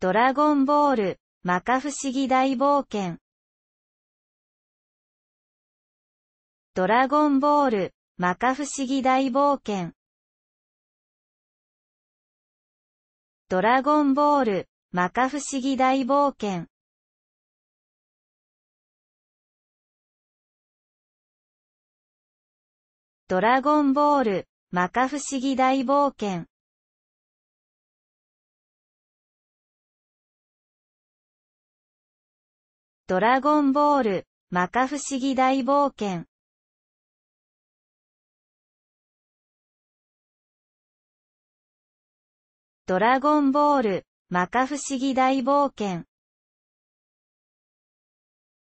ドラゴンボール、摩訶不思議大冒険。ドラゴンボール、摩訶不思議大冒険。ドラゴンボール、摩訶不思議大冒険。ドラゴンボール、摩訶不思議大冒険。ドラゴンボール、摩訶不思議大冒険。ドラゴンボール、摩訶不思議大冒険。